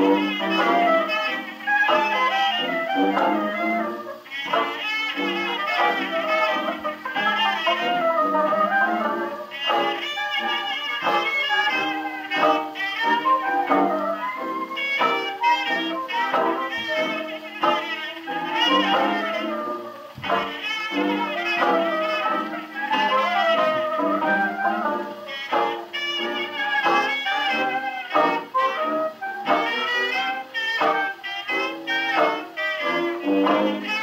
Thank you.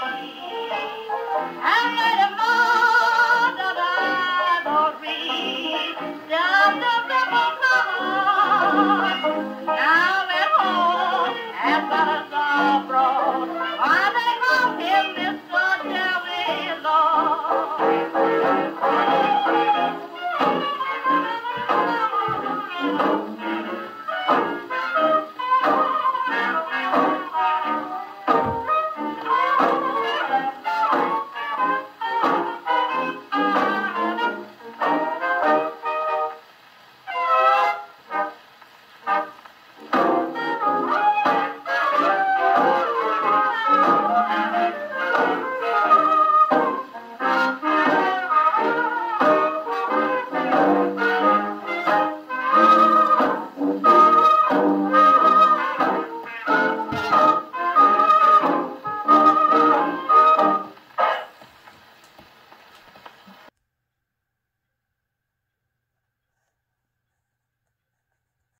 funny.